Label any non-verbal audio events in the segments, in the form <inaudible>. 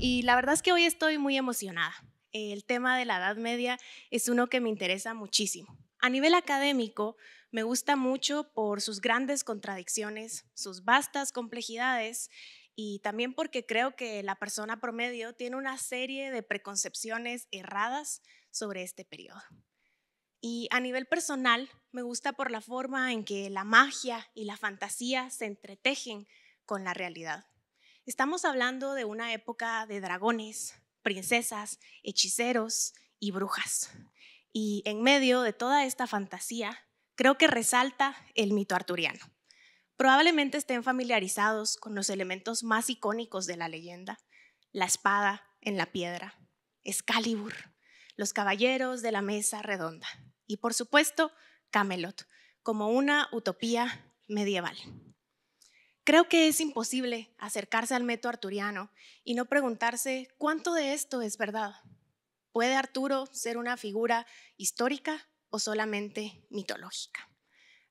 y la verdad es que hoy estoy muy emocionada. El tema de la Edad Media es uno que me interesa muchísimo. A nivel académico, me gusta mucho por sus grandes contradicciones, sus vastas complejidades y también porque creo que la persona promedio tiene una serie de preconcepciones erradas sobre este periodo. Y a nivel personal, me gusta por la forma en que la magia y la fantasía se entretejen con la realidad. Estamos hablando de una época de dragones, princesas, hechiceros y brujas. Y en medio de toda esta fantasía, creo que resalta el mito arturiano. Probablemente estén familiarizados con los elementos más icónicos de la leyenda, la espada en la piedra, Excalibur, los caballeros de la mesa redonda y por supuesto Camelot, como una utopía medieval. Creo que es imposible acercarse al mito arturiano y no preguntarse cuánto de esto es verdad. ¿Puede Arturo ser una figura histórica o solamente mitológica?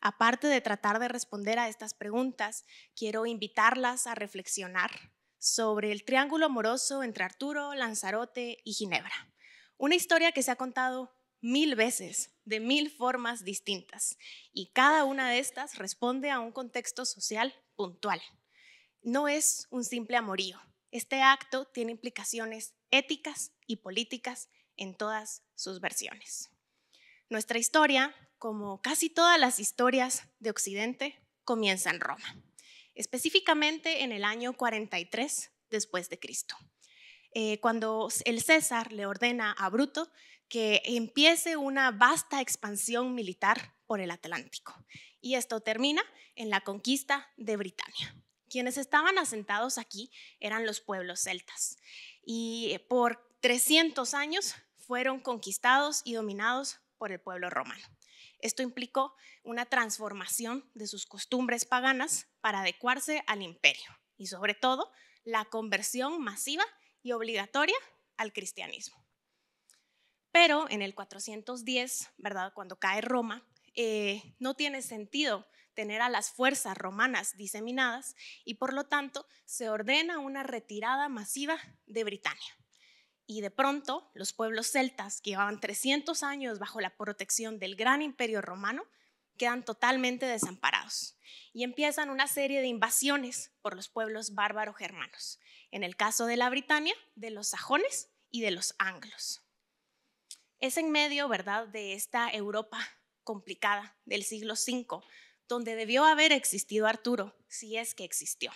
Aparte de tratar de responder a estas preguntas, quiero invitarlas a reflexionar sobre el triángulo amoroso entre Arturo, Lanzarote y Ginebra. Una historia que se ha contado mil veces, de mil formas distintas, y cada una de estas responde a un contexto social puntual. No es un simple amorío. Este acto tiene implicaciones éticas y políticas en todas sus versiones. Nuestra historia, como casi todas las historias de Occidente, comienza en Roma, específicamente en el año 43 después de Cristo. Eh, cuando el César le ordena a Bruto que empiece una vasta expansión militar por el Atlántico. Y esto termina en la conquista de Britania. Quienes estaban asentados aquí eran los pueblos celtas y por 300 años fueron conquistados y dominados por el pueblo romano. Esto implicó una transformación de sus costumbres paganas para adecuarse al imperio y sobre todo la conversión masiva y obligatoria al cristianismo. Pero en el 410, ¿verdad? Cuando cae Roma, eh, no tiene sentido tener a las fuerzas romanas diseminadas y por lo tanto se ordena una retirada masiva de Britania. Y de pronto los pueblos celtas que llevaban 300 años bajo la protección del gran imperio romano quedan totalmente desamparados y empiezan una serie de invasiones por los pueblos bárbaros germanos. En el caso de la Britania, de los sajones y de los anglos. Es en medio, ¿verdad?, de esta Europa complicada del siglo V, donde debió haber existido Arturo, si es que existió.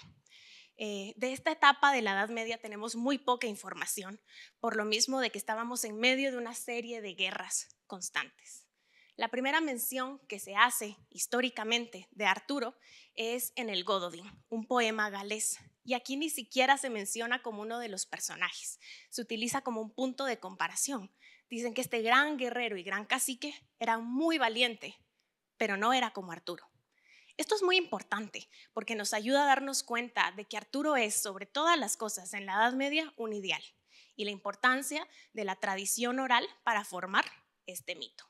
Eh, de esta etapa de la Edad Media tenemos muy poca información, por lo mismo de que estábamos en medio de una serie de guerras constantes. La primera mención que se hace históricamente de Arturo es en el Gododin, un poema galés, y aquí ni siquiera se menciona como uno de los personajes, se utiliza como un punto de comparación, Dicen que este gran guerrero y gran cacique era muy valiente, pero no era como Arturo. Esto es muy importante porque nos ayuda a darnos cuenta de que Arturo es, sobre todas las cosas en la Edad Media, un ideal y la importancia de la tradición oral para formar este mito.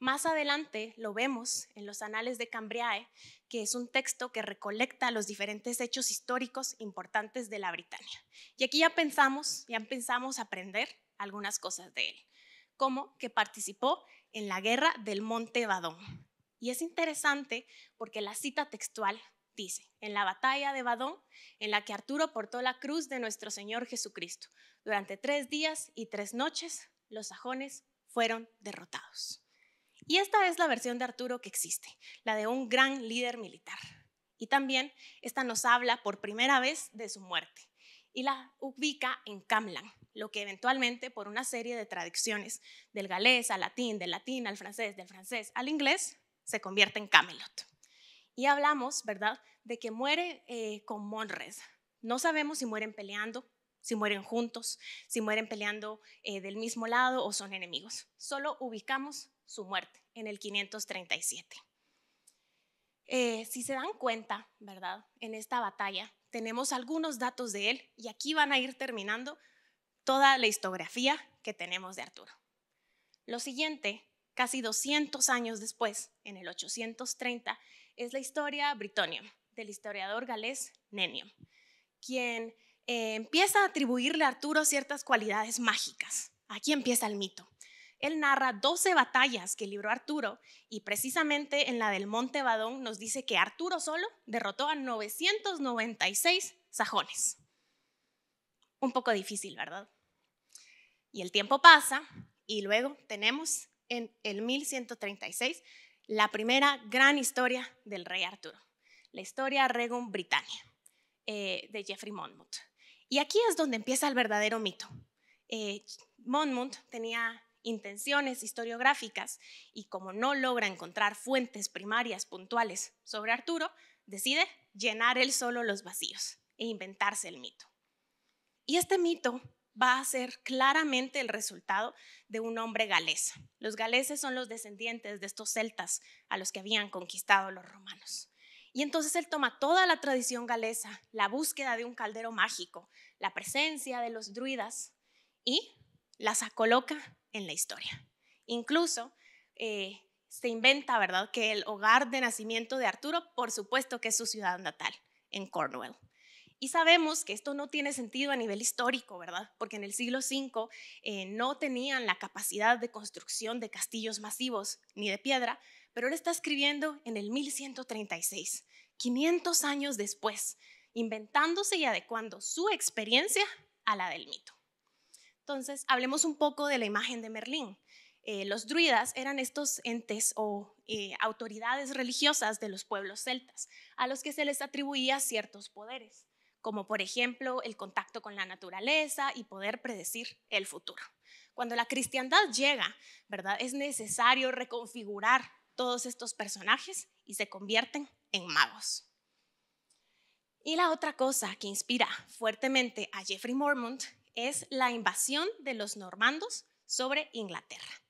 Más adelante lo vemos en los Anales de Cambriae, que es un texto que recolecta los diferentes hechos históricos importantes de la Britania. Y aquí ya pensamos, ya pensamos aprender algunas cosas de él, como que participó en la guerra del Monte Badón. Y es interesante porque la cita textual dice, en la batalla de Badón, en la que Arturo portó la cruz de nuestro Señor Jesucristo, durante tres días y tres noches, los sajones fueron derrotados. Y esta es la versión de Arturo que existe, la de un gran líder militar. Y también esta nos habla por primera vez de su muerte y la ubica en Camlan, lo que eventualmente por una serie de traducciones del galés al latín, del latín al francés, del francés al inglés, se convierte en Camelot. Y hablamos, ¿verdad?, de que muere eh, con Monred. No sabemos si mueren peleando, si mueren juntos, si mueren peleando eh, del mismo lado o son enemigos. Solo ubicamos su muerte en el 537. Eh, si se dan cuenta, ¿verdad? En esta batalla tenemos algunos datos de él y aquí van a ir terminando toda la historiografía que tenemos de Arturo. Lo siguiente, casi 200 años después, en el 830, es la historia Britonium del historiador galés Nennium, quien eh, empieza a atribuirle a Arturo ciertas cualidades mágicas. Aquí empieza el mito. Él narra 12 batallas que libró Arturo y precisamente en la del Monte Badón nos dice que Arturo solo derrotó a 996 sajones. Un poco difícil, ¿verdad? Y el tiempo pasa y luego tenemos en el 1136 la primera gran historia del rey Arturo, la historia Regum Britannia eh, de Jeffrey Monmouth. Y aquí es donde empieza el verdadero mito. Eh, Monmouth tenía intenciones historiográficas y como no logra encontrar fuentes primarias puntuales sobre Arturo, decide llenar él solo los vacíos e inventarse el mito. Y este mito va a ser claramente el resultado de un hombre galés. Los galeses son los descendientes de estos celtas a los que habían conquistado los romanos. Y entonces él toma toda la tradición galesa, la búsqueda de un caldero mágico, la presencia de los druidas y las coloca en la historia. Incluso eh, se inventa, ¿verdad?, que el hogar de nacimiento de Arturo, por supuesto que es su ciudad natal, en Cornwall. Y sabemos que esto no tiene sentido a nivel histórico, ¿verdad? Porque en el siglo V eh, no tenían la capacidad de construcción de castillos masivos ni de piedra, pero él está escribiendo en el 1136, 500 años después, inventándose y adecuando su experiencia a la del mito. Entonces, hablemos un poco de la imagen de Merlín. Eh, los druidas eran estos entes o eh, autoridades religiosas de los pueblos celtas, a los que se les atribuía ciertos poderes como por ejemplo el contacto con la naturaleza y poder predecir el futuro. Cuando la cristiandad llega, ¿verdad? Es necesario reconfigurar todos estos personajes y se convierten en magos. Y la otra cosa que inspira fuertemente a Jeffrey Mormont es la invasión de los normandos sobre Inglaterra.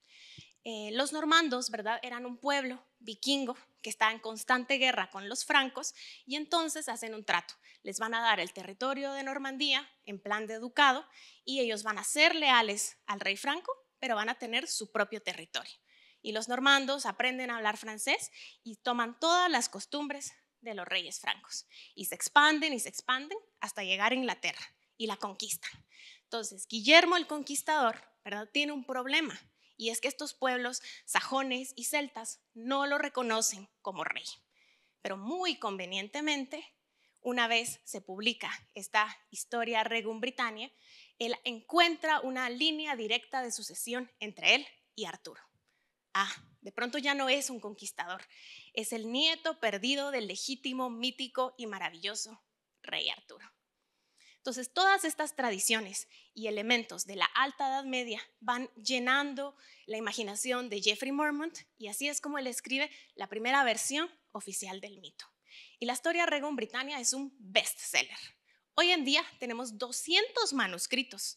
Eh, los normandos, ¿verdad? Eran un pueblo vikingo que está en constante guerra con los francos y entonces hacen un trato. Les van a dar el territorio de Normandía en plan de ducado y ellos van a ser leales al rey franco, pero van a tener su propio territorio. Y los normandos aprenden a hablar francés y toman todas las costumbres de los reyes francos y se expanden y se expanden hasta llegar a Inglaterra y la conquistan. Entonces, Guillermo el Conquistador, ¿verdad? Tiene un problema y es que estos pueblos sajones y celtas no lo reconocen como rey. Pero muy convenientemente, una vez se publica esta historia Regum Britannia, él encuentra una línea directa de sucesión entre él y Arturo. Ah, de pronto ya no es un conquistador, es el nieto perdido del legítimo, mítico y maravilloso rey Arturo. Entonces, todas estas tradiciones y elementos de la Alta Edad Media van llenando la imaginación de Jeffrey Mormont y así es como él escribe la primera versión oficial del mito. Y la historia Regum Britannia es un bestseller. Hoy en día tenemos 200 manuscritos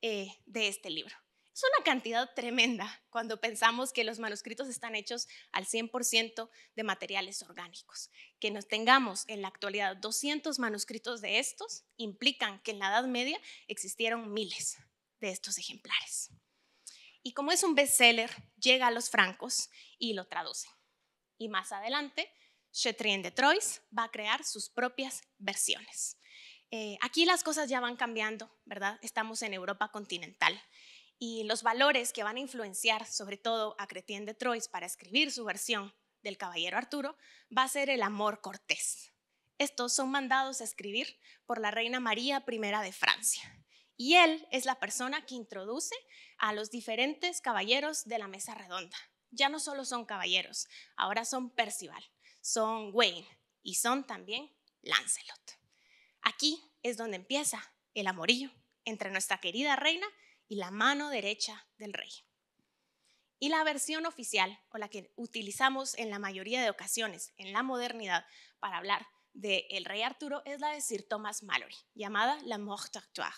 eh, de este libro. Es una cantidad tremenda cuando pensamos que los manuscritos están hechos al 100% de materiales orgánicos. Que nos tengamos en la actualidad 200 manuscritos de estos implican que en la Edad Media existieron miles de estos ejemplares. Y como es un bestseller, llega a los francos y lo traducen. Y más adelante, Chetrien de Troyes va a crear sus propias versiones. Eh, aquí las cosas ya van cambiando, ¿verdad? Estamos en Europa continental y los valores que van a influenciar sobre todo a Chrétien de Troyes para escribir su versión del Caballero Arturo va a ser el amor cortés. Estos son mandados a escribir por la reina María I de Francia. Y él es la persona que introduce a los diferentes caballeros de la mesa redonda. Ya no solo son caballeros, ahora son Percival, son Wayne y son también Lancelot. Aquí es donde empieza el amorillo entre nuestra querida reina y la mano derecha del rey. Y la versión oficial, o la que utilizamos en la mayoría de ocasiones en la modernidad para hablar del el rey Arturo, es la de Sir Thomas Mallory, llamada La Mort d'Artois,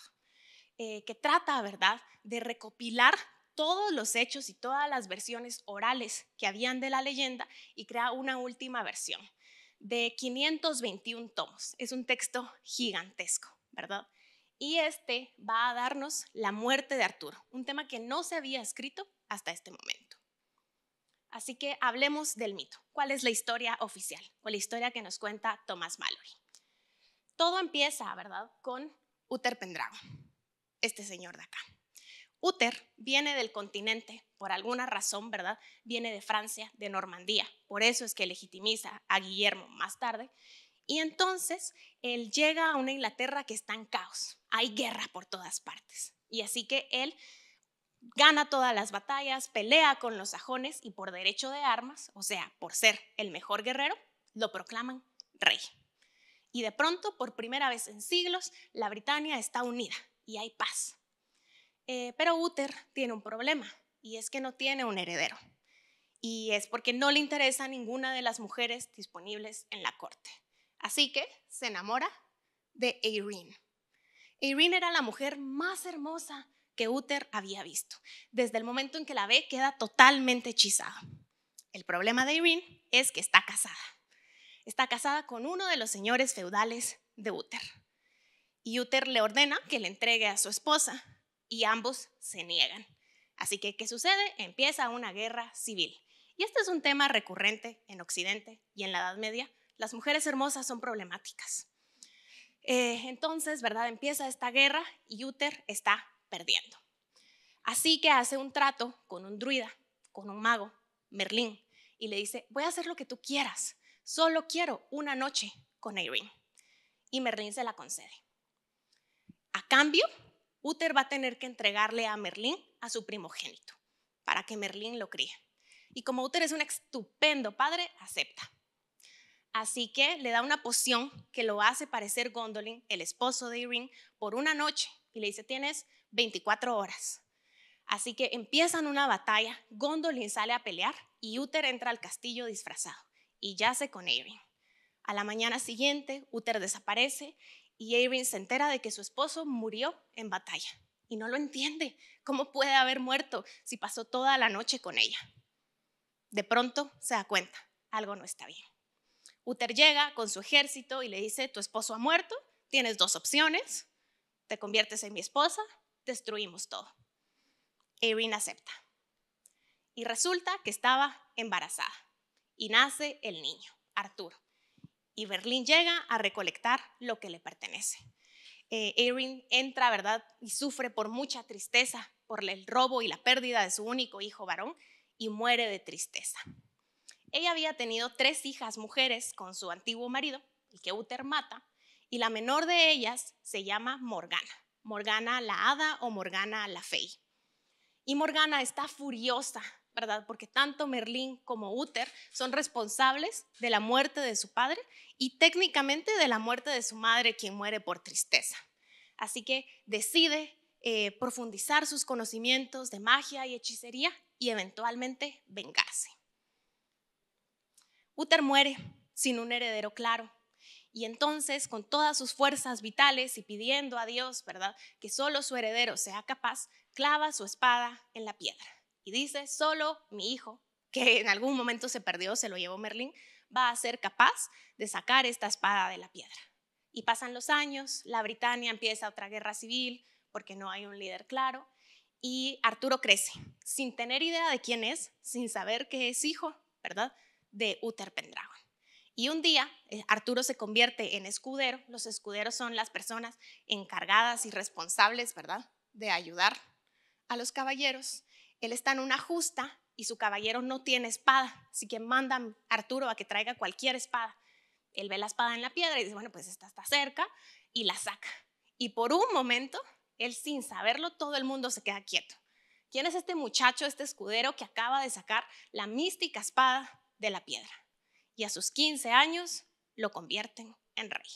eh, que trata, ¿verdad?, de recopilar todos los hechos y todas las versiones orales que habían de la leyenda y crea una última versión de 521 tomos. Es un texto gigantesco, ¿verdad? Y este va a darnos la muerte de Arturo, un tema que no se había escrito hasta este momento. Así que hablemos del mito. ¿Cuál es la historia oficial o la historia que nos cuenta Thomas Mallory? Todo empieza, ¿verdad?, con Uther Pendragon, este señor de acá. Uther viene del continente, por alguna razón, ¿verdad? Viene de Francia, de Normandía. Por eso es que legitimiza a Guillermo más tarde. Y entonces él llega a una Inglaterra que está en caos. Hay guerra por todas partes. Y así que él gana todas las batallas, pelea con los sajones y por derecho de armas, o sea, por ser el mejor guerrero, lo proclaman rey. Y de pronto, por primera vez en siglos, la Britania está unida y hay paz. Eh, pero Uther tiene un problema y es que no tiene un heredero. Y es porque no le interesa ninguna de las mujeres disponibles en la corte. Así que se enamora de Eirene. Eirene era la mujer más hermosa que Uther había visto. Desde el momento en que la ve, queda totalmente hechizado. El problema de Eirene es que está casada. Está casada con uno de los señores feudales de Uther. Y Uther le ordena que le entregue a su esposa y ambos se niegan. Así que, ¿qué sucede? Empieza una guerra civil. Y este es un tema recurrente en Occidente y en la Edad Media. Las mujeres hermosas son problemáticas. Eh, entonces, ¿verdad? Empieza esta guerra y Uther está perdiendo. Así que hace un trato con un druida, con un mago, Merlín, y le dice, voy a hacer lo que tú quieras, solo quiero una noche con Irene. Y Merlín se la concede. A cambio, Uther va a tener que entregarle a Merlín a su primogénito, para que Merlín lo críe. Y como Uther es un estupendo padre, acepta. Así que le da una poción que lo hace parecer Gondolin, el esposo de Irene, por una noche. Y le dice, tienes 24 horas. Así que empiezan una batalla, Gondolin sale a pelear y Uther entra al castillo disfrazado y yace con Erin. A la mañana siguiente, Uther desaparece y Erin se entera de que su esposo murió en batalla y no lo entiende. ¿Cómo puede haber muerto si pasó toda la noche con ella? De pronto se da cuenta, algo no está bien. Uther llega con su ejército y le dice, tu esposo ha muerto, tienes dos opciones, te conviertes en mi esposa destruimos todo. Erin acepta. Y resulta que estaba embarazada y nace el niño, Arturo. Y Berlín llega a recolectar lo que le pertenece. Eh, Erin entra, ¿verdad? Y sufre por mucha tristeza por el robo y la pérdida de su único hijo varón y muere de tristeza. Ella había tenido tres hijas mujeres con su antiguo marido, el que Uther mata, y la menor de ellas se llama Morgana. Morgana la Hada o Morgana la Fey. Y Morgana está furiosa, ¿verdad? Porque tanto Merlín como Uther son responsables de la muerte de su padre y técnicamente de la muerte de su madre, quien muere por tristeza. Así que decide eh, profundizar sus conocimientos de magia y hechicería y eventualmente vengarse. Uther muere sin un heredero claro y entonces, con todas sus fuerzas vitales y pidiendo a Dios, ¿verdad?, que solo su heredero sea capaz, clava su espada en la piedra. Y dice, solo mi hijo, que en algún momento se perdió, se lo llevó Merlín, va a ser capaz de sacar esta espada de la piedra. Y pasan los años, la Britania empieza otra guerra civil porque no hay un líder claro, y Arturo crece, sin tener idea de quién es, sin saber que es hijo, ¿verdad?, de Uther Pendragon. Y un día eh, Arturo se convierte en escudero. Los escuderos son las personas encargadas y responsables, ¿verdad?, de ayudar a los caballeros. Él está en una justa y su caballero no tiene espada, así que manda a Arturo a que traiga cualquier espada. Él ve la espada en la piedra y dice, bueno, pues esta está cerca y la saca. Y por un momento, él sin saberlo, todo el mundo se queda quieto. ¿Quién es este muchacho, este escudero que acaba de sacar la mística espada de la piedra? y a sus 15 años lo convierten en rey.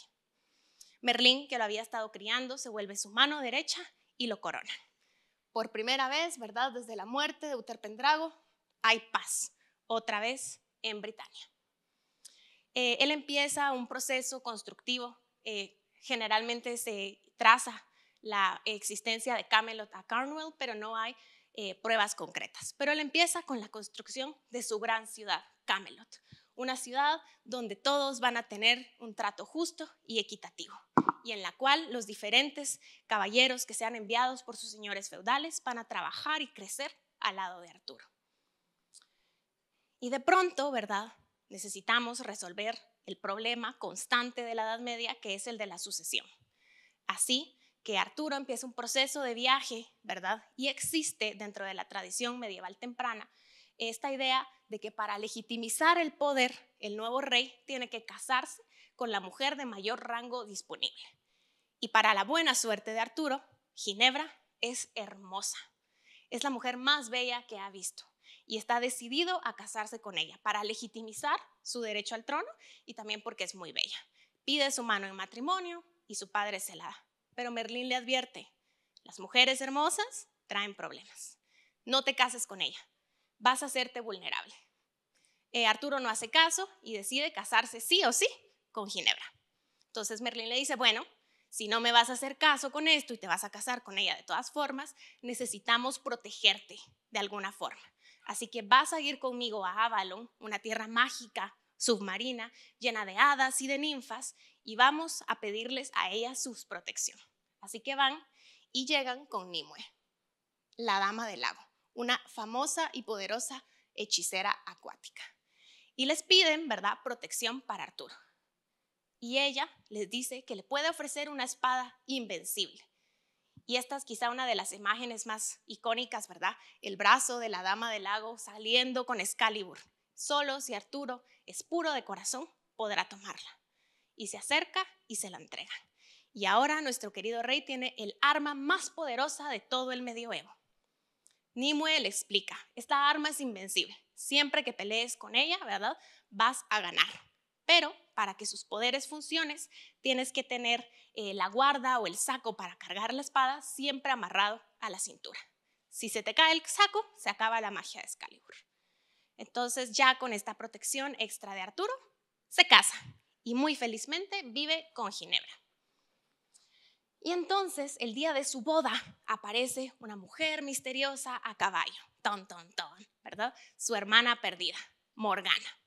Merlín, que lo había estado criando, se vuelve su mano derecha y lo corona. Por primera vez, ¿verdad? Desde la muerte de Uther Pendrago, hay paz, otra vez en Britania. Eh, él empieza un proceso constructivo, eh, generalmente se traza la existencia de Camelot a Cornwall, pero no hay eh, pruebas concretas. Pero él empieza con la construcción de su gran ciudad, Camelot, una ciudad donde todos van a tener un trato justo y equitativo, y en la cual los diferentes caballeros que sean enviados por sus señores feudales van a trabajar y crecer al lado de Arturo. Y de pronto, ¿verdad? Necesitamos resolver el problema constante de la Edad Media, que es el de la sucesión. Así que Arturo empieza un proceso de viaje, ¿verdad? Y existe dentro de la tradición medieval temprana esta idea de que para legitimizar el poder, el nuevo rey tiene que casarse con la mujer de mayor rango disponible. Y para la buena suerte de Arturo, Ginebra es hermosa. Es la mujer más bella que ha visto y está decidido a casarse con ella para legitimizar su derecho al trono y también porque es muy bella. Pide su mano en matrimonio y su padre se la da. Pero Merlín le advierte, las mujeres hermosas traen problemas. No te cases con ella, vas a hacerte vulnerable. Eh, Arturo no hace caso y decide casarse sí o sí con Ginebra. Entonces Merlín le dice, bueno, si no me vas a hacer caso con esto y te vas a casar con ella de todas formas, necesitamos protegerte de alguna forma. Así que vas a ir conmigo a Avalon, una tierra mágica, submarina, llena de hadas y de ninfas, y vamos a pedirles a ellas su protección. Así que van y llegan con Nimue, la dama del lago, una famosa y poderosa hechicera acuática. Y les piden, ¿verdad?, protección para Arturo y ella les dice que le puede ofrecer una espada invencible. Y esta es quizá una de las imágenes más icónicas, ¿verdad? El brazo de la dama del lago saliendo con Excalibur. Solo si Arturo es puro de corazón, podrá tomarla. Y se acerca y se la entrega. Y ahora nuestro querido rey tiene el arma más poderosa de todo el medioevo. Nimue le explica, esta arma es invencible. Siempre que pelees con ella, ¿verdad? Vas a ganar. Pero para que sus poderes funcionen, tienes que tener eh, la guarda o el saco para cargar la espada siempre amarrado a la cintura. Si se te cae el saco, se acaba la magia de Excalibur. Entonces ya con esta protección extra de Arturo, se casa y muy felizmente vive con Ginebra. Y entonces el día de su boda aparece una mujer misteriosa a caballo, ton, ton, ton, ¿verdad? Su hermana perdida, Morgana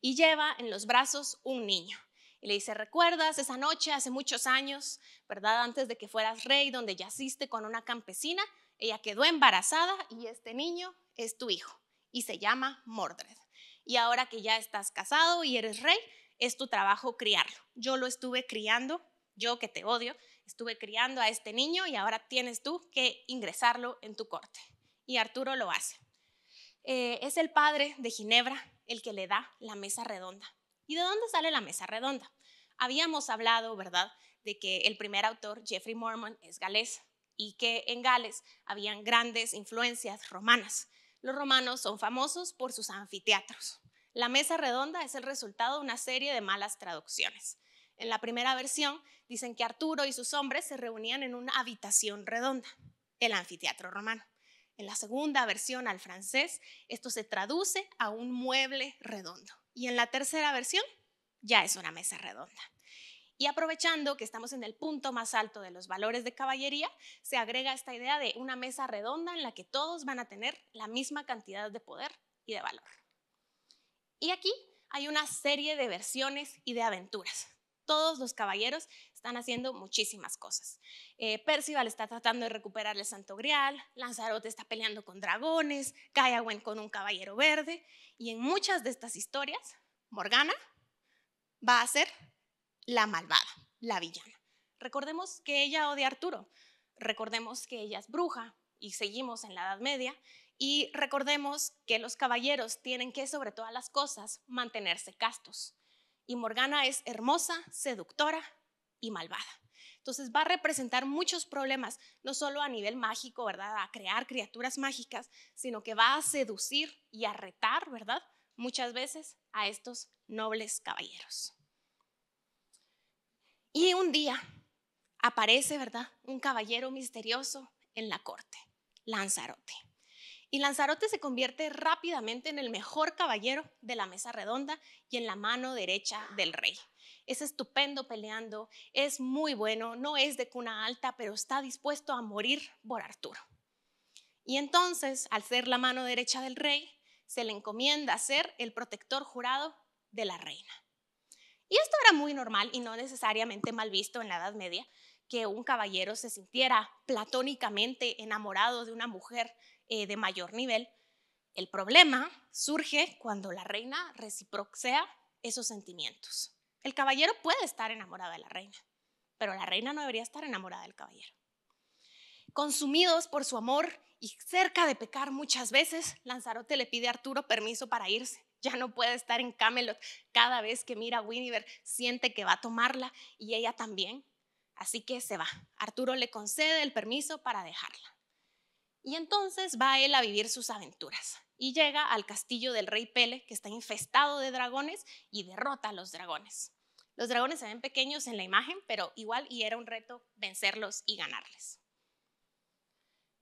y lleva en los brazos un niño. Y le dice, ¿recuerdas esa noche hace muchos años, verdad? Antes de que fueras rey, donde yaciste con una campesina, ella quedó embarazada y este niño es tu hijo y se llama Mordred. Y ahora que ya estás casado y eres rey, es tu trabajo criarlo. Yo lo estuve criando, yo que te odio, estuve criando a este niño y ahora tienes tú que ingresarlo en tu corte. Y Arturo lo hace. Eh, es el padre de Ginebra el que le da la mesa redonda. ¿Y de dónde sale la mesa redonda? Habíamos hablado, ¿verdad?, de que el primer autor, Jeffrey Mormon, es galés y que en Gales habían grandes influencias romanas. Los romanos son famosos por sus anfiteatros. La mesa redonda es el resultado de una serie de malas traducciones. En la primera versión dicen que Arturo y sus hombres se reunían en una habitación redonda, el anfiteatro romano. En la segunda versión al francés, esto se traduce a un mueble redondo. Y en la tercera versión, ya es una mesa redonda. Y aprovechando que estamos en el punto más alto de los valores de caballería, se agrega esta idea de una mesa redonda en la que todos van a tener la misma cantidad de poder y de valor. Y aquí hay una serie de versiones y de aventuras. Todos los caballeros están haciendo muchísimas cosas. Eh, Percival está tratando de recuperar el Santo Grial, Lanzarote está peleando con dragones, Cayawen con un caballero verde, y en muchas de estas historias, Morgana va a ser la malvada, la villana. Recordemos que ella odia a Arturo, recordemos que ella es bruja y seguimos en la Edad Media, y recordemos que los caballeros tienen que, sobre todas las cosas, mantenerse castos. Y Morgana es hermosa, seductora, y malvada. Entonces va a representar muchos problemas, no solo a nivel mágico, ¿verdad? A crear criaturas mágicas, sino que va a seducir y a retar, ¿verdad? Muchas veces a estos nobles caballeros. Y un día aparece, ¿verdad? Un caballero misterioso en la corte, Lanzarote. Y Lanzarote se convierte rápidamente en el mejor caballero de la mesa redonda y en la mano derecha del rey es estupendo peleando, es muy bueno, no es de cuna alta, pero está dispuesto a morir por Arturo. Y entonces, al ser la mano derecha del rey, se le encomienda ser el protector jurado de la reina. Y esto era muy normal y no necesariamente mal visto en la Edad Media, que un caballero se sintiera platónicamente enamorado de una mujer eh, de mayor nivel. El problema surge cuando la reina reciprocea esos sentimientos. El caballero puede estar enamorado de la reina, pero la reina no debería estar enamorada del caballero. Consumidos por su amor y cerca de pecar muchas veces, Lanzarote le pide a Arturo permiso para irse. Ya no puede estar en Camelot. Cada vez que mira a Winiver siente que va a tomarla y ella también. Así que se va. Arturo le concede el permiso para dejarla. Y entonces va él a vivir sus aventuras y llega al castillo del rey Pele, que está infestado de dragones, y derrota a los dragones. Los dragones se ven pequeños en la imagen, pero igual y era un reto vencerlos y ganarles.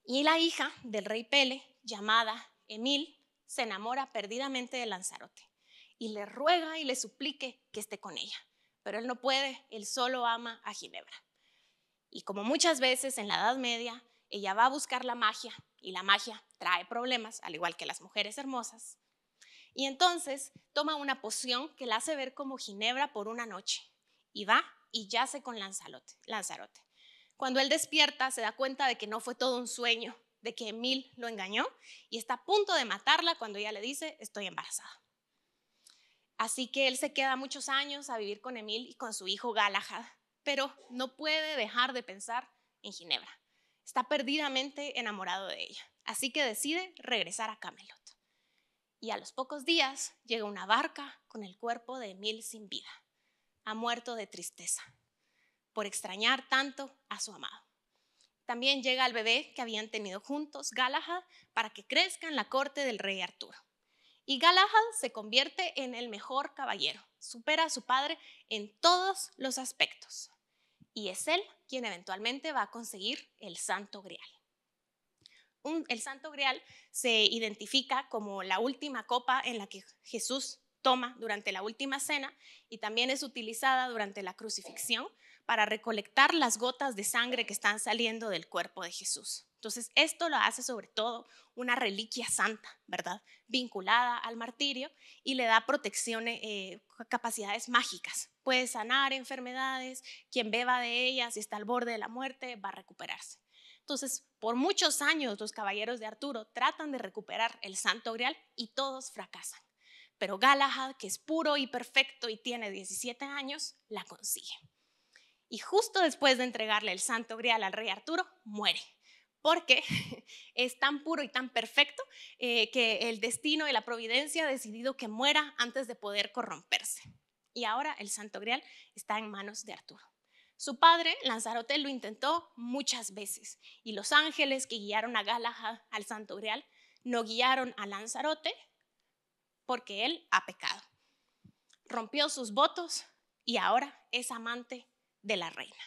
Y la hija del rey Pele, llamada Emil, se enamora perdidamente de Lanzarote y le ruega y le suplique que esté con ella. Pero él no puede, él solo ama a Ginebra. Y como muchas veces en la Edad Media, ella va a buscar la magia y la magia trae problemas, al igual que las mujeres hermosas. Y entonces toma una poción que la hace ver como Ginebra por una noche y va y yace con Lanzarote. Lanzarote. Cuando él despierta, se da cuenta de que no fue todo un sueño, de que Emil lo engañó y está a punto de matarla cuando ella le dice, estoy embarazada. Así que él se queda muchos años a vivir con Emil y con su hijo Galahad, pero no puede dejar de pensar en Ginebra. Está perdidamente enamorado de ella, así que decide regresar a Camelot. Y a los pocos días llega una barca con el cuerpo de Emil sin vida. Ha muerto de tristeza por extrañar tanto a su amado. También llega el bebé que habían tenido juntos, Galahad, para que crezca en la corte del rey Arturo. Y Galahad se convierte en el mejor caballero, supera a su padre en todos los aspectos. Y es él quien eventualmente va a conseguir el Santo Grial. el Santo Grial se identifica como la última copa en la que Jesús toma durante la última cena y también es utilizada durante la crucifixión para recolectar las gotas de sangre que están saliendo del cuerpo de Jesús. Entonces, esto lo hace sobre todo una reliquia santa, ¿verdad? Vinculada al martirio y le da protección, eh, capacidades mágicas. Puede sanar enfermedades, quien beba de ellas y está al borde de la muerte va a recuperarse. Entonces, por muchos años los caballeros de Arturo tratan de recuperar el Santo Grial y todos fracasan. Pero Galahad, que es puro y perfecto y tiene 17 años, la consigue y justo después de entregarle el santo grial al rey Arturo, muere, porque <laughs> es tan puro y tan perfecto eh, que el destino y la providencia ha decidido que muera antes de poder corromperse. Y ahora el santo grial está en manos de Arturo. Su padre, Lanzarote, lo intentó muchas veces y los ángeles que guiaron a Galahad al santo grial no guiaron a Lanzarote porque él ha pecado. Rompió sus votos y ahora es amante de la reina.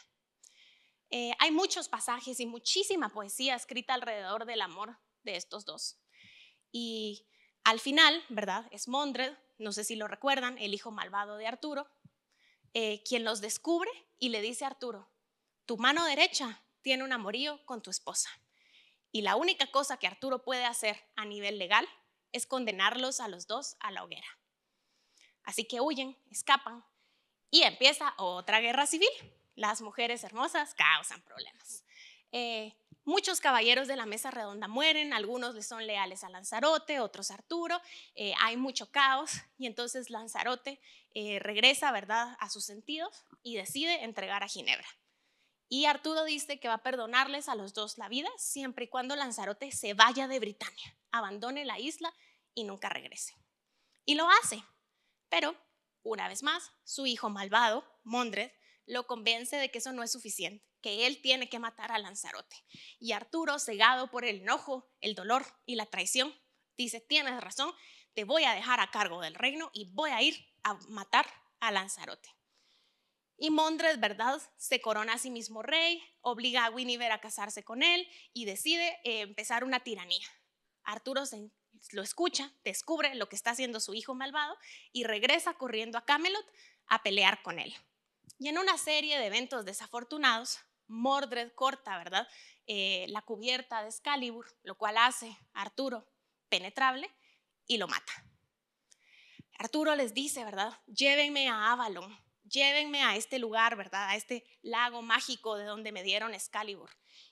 Eh, hay muchos pasajes y muchísima poesía escrita alrededor del amor de estos dos. Y al final, ¿verdad? Es Mondred, no sé si lo recuerdan, el hijo malvado de Arturo, eh, quien los descubre y le dice a Arturo, tu mano derecha tiene un amorío con tu esposa. Y la única cosa que Arturo puede hacer a nivel legal es condenarlos a los dos a la hoguera. Así que huyen, escapan y empieza otra guerra civil. Las mujeres hermosas causan problemas. Eh, muchos caballeros de la mesa redonda mueren, algunos le son leales a Lanzarote, otros a Arturo, eh, hay mucho caos y entonces Lanzarote eh, regresa, ¿verdad?, a sus sentidos y decide entregar a Ginebra. Y Arturo dice que va a perdonarles a los dos la vida siempre y cuando Lanzarote se vaya de Britania, abandone la isla y nunca regrese. Y lo hace, pero una vez más, su hijo malvado, Mondred, lo convence de que eso no es suficiente, que él tiene que matar a Lanzarote. Y Arturo, cegado por el enojo, el dolor y la traición, dice, tienes razón, te voy a dejar a cargo del reino y voy a ir a matar a Lanzarote. Y Mondred, ¿verdad? Se corona a sí mismo rey, obliga a Winiver a casarse con él y decide eh, empezar una tiranía. Arturo se lo escucha, descubre lo que está haciendo su hijo malvado y regresa corriendo a Camelot a pelear con él. Y en una serie de eventos desafortunados, Mordred corta, ¿verdad? Eh, la cubierta de Excalibur, lo cual hace a Arturo penetrable y lo mata. Arturo les dice, ¿verdad? Llévenme a Avalon, llévenme a este lugar, ¿verdad? A este lago mágico de donde me dieron Excalibur.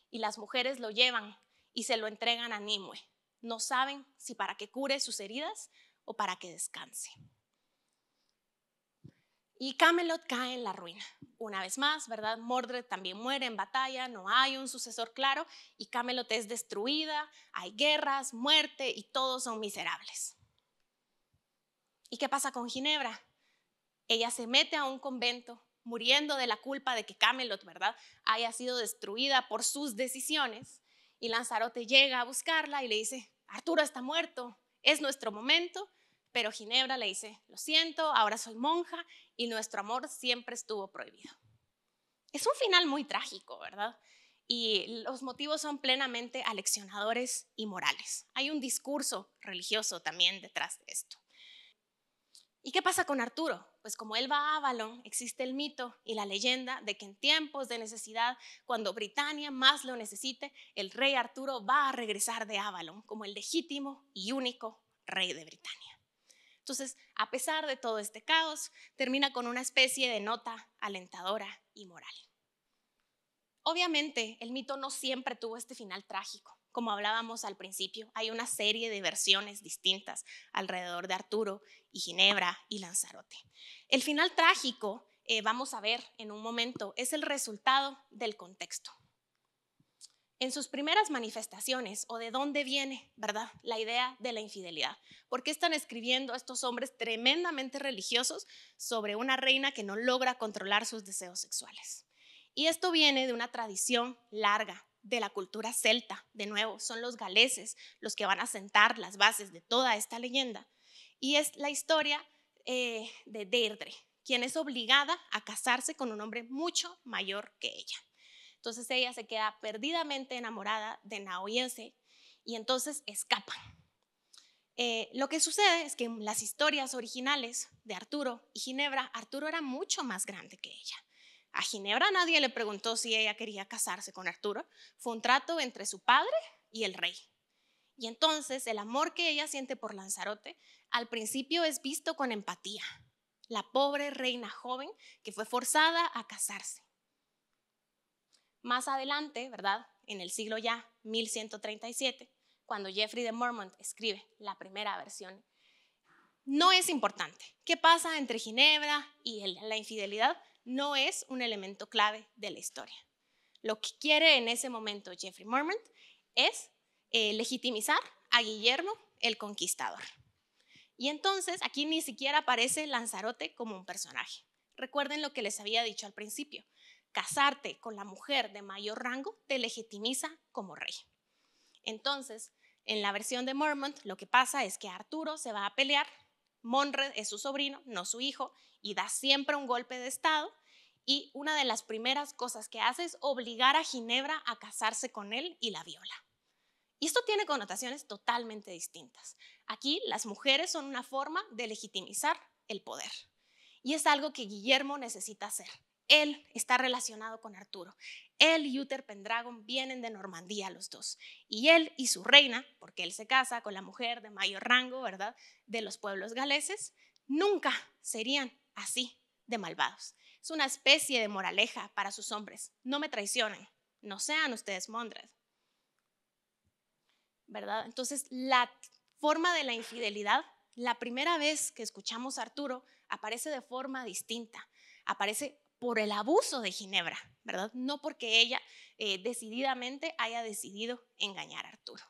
Y las mujeres lo llevan y se lo entregan a Nimue no saben si para que cure sus heridas o para que descanse. Y Camelot cae en la ruina. Una vez más, ¿verdad? Mordred también muere en batalla, no hay un sucesor claro y Camelot es destruida, hay guerras, muerte y todos son miserables. ¿Y qué pasa con Ginebra? Ella se mete a un convento muriendo de la culpa de que Camelot, ¿verdad?, haya sido destruida por sus decisiones. Y Lanzarote llega a buscarla y le dice, Arturo está muerto, es nuestro momento. Pero Ginebra le dice, lo siento, ahora soy monja y nuestro amor siempre estuvo prohibido. Es un final muy trágico, ¿verdad? Y los motivos son plenamente aleccionadores y morales. Hay un discurso religioso también detrás de esto. ¿Y qué pasa con Arturo? Pues como él va a Avalon, existe el mito y la leyenda de que en tiempos de necesidad, cuando Britania más lo necesite, el rey Arturo va a regresar de Avalon como el legítimo y único rey de Britania. Entonces, a pesar de todo este caos, termina con una especie de nota alentadora y moral. Obviamente, el mito no siempre tuvo este final trágico. Como hablábamos al principio, hay una serie de versiones distintas alrededor de Arturo y Ginebra y Lanzarote. El final trágico, eh, vamos a ver en un momento, es el resultado del contexto en sus primeras manifestaciones o de dónde viene, ¿verdad? La idea de la infidelidad. ¿Por qué están escribiendo estos hombres tremendamente religiosos sobre una reina que no logra controlar sus deseos sexuales? Y esto viene de una tradición larga de la cultura celta. De nuevo, son los galeses los que van a sentar las bases de toda esta leyenda. Y es la historia eh, de Deirdre, quien es obligada a casarse con un hombre mucho mayor que ella. Entonces ella se queda perdidamente enamorada de Naoyense y entonces escapan. Eh, lo que sucede es que en las historias originales de Arturo y Ginebra, Arturo era mucho más grande que ella. A Ginebra nadie le preguntó si ella quería casarse con Arturo. Fue un trato entre su padre y el rey. Y entonces el amor que ella siente por Lanzarote al principio es visto con empatía. La pobre reina joven que fue forzada a casarse. Más adelante, ¿verdad? En el siglo ya 1137, cuando Jeffrey de Mormont escribe la primera versión, no es importante. ¿Qué pasa entre Ginebra y la infidelidad? No es un elemento clave de la historia. Lo que quiere en ese momento Jeffrey Mormont es eh, legitimizar a Guillermo el Conquistador. Y entonces aquí ni siquiera aparece Lanzarote como un personaje. Recuerden lo que les había dicho al principio casarte con la mujer de mayor rango te legitimiza como rey. Entonces, en la versión de Mormont, lo que pasa es que Arturo se va a pelear, Monred es su sobrino, no su hijo, y da siempre un golpe de estado. Y una de las primeras cosas que hace es obligar a Ginebra a casarse con él y la viola. Y esto tiene connotaciones totalmente distintas. Aquí las mujeres son una forma de legitimizar el poder. Y es algo que Guillermo necesita hacer. Él está relacionado con Arturo. Él y Uther Pendragon vienen de Normandía los dos. Y él y su reina, porque él se casa con la mujer de mayor rango, ¿verdad? De los pueblos galeses, nunca serían así de malvados. Es una especie de moraleja para sus hombres. No me traicionen. No sean ustedes Mondred. ¿Verdad? Entonces, la forma de la infidelidad, la primera vez que escuchamos a Arturo, aparece de forma distinta. Aparece por el abuso de Ginebra, ¿verdad? No porque ella eh, decididamente haya decidido engañar a Arturo.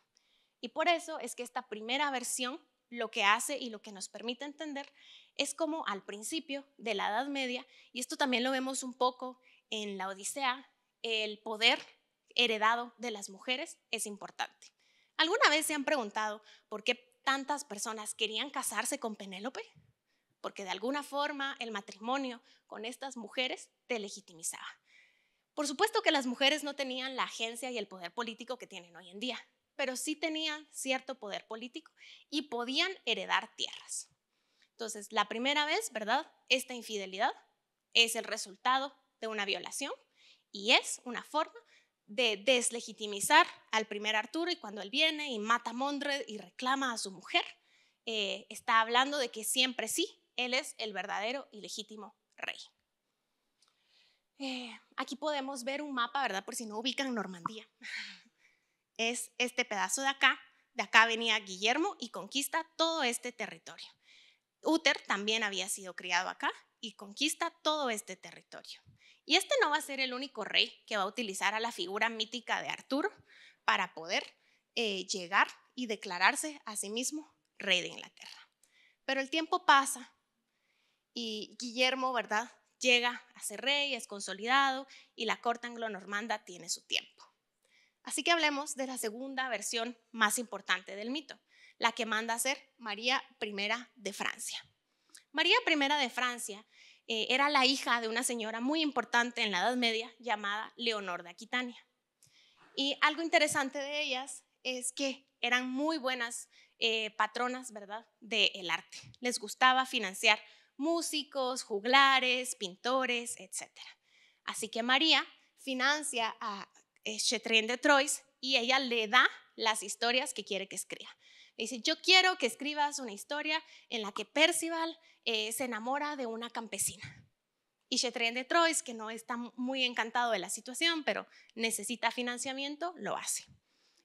Y por eso es que esta primera versión lo que hace y lo que nos permite entender es como al principio de la Edad Media, y esto también lo vemos un poco en la Odisea, el poder heredado de las mujeres es importante. ¿Alguna vez se han preguntado por qué tantas personas querían casarse con Penélope? Porque de alguna forma el matrimonio con estas mujeres te legitimizaba. Por supuesto que las mujeres no tenían la agencia y el poder político que tienen hoy en día, pero sí tenían cierto poder político y podían heredar tierras. Entonces, la primera vez, ¿verdad? Esta infidelidad es el resultado de una violación y es una forma de deslegitimizar al primer Arturo y cuando él viene y mata a Mondred y reclama a su mujer, eh, está hablando de que siempre sí él es el verdadero y legítimo rey. Eh, aquí podemos ver un mapa, ¿verdad? Por si no ubican Normandía. <laughs> Es este pedazo de acá. De acá venía Guillermo y conquista todo este territorio. Uther también había sido criado acá y conquista todo este territorio. Y este no va a ser el único rey que va a utilizar a la figura mítica de Arturo para poder eh, llegar y declararse a sí mismo rey de Inglaterra. Pero el tiempo pasa y Guillermo, ¿verdad? Llega a ser rey, es consolidado y la corte anglo-normanda tiene su tiempo. Así que hablemos de la segunda versión más importante del mito, la que manda a ser María I de Francia. María I de Francia eh, era la hija de una señora muy importante en la Edad Media llamada Leonor de Aquitania. Y algo interesante de ellas es que eran muy buenas eh, patronas, ¿verdad?, del arte. Les gustaba financiar músicos, juglares, pintores, etc. Así que María financia a eh, Chetrien de Troyes y ella le da las historias que quiere que escriba. Le dice, yo quiero que escribas una historia en la que Percival eh, se enamora de una campesina. Y Chetrien de Troyes, que no está muy encantado de la situación, pero necesita financiamiento, lo hace.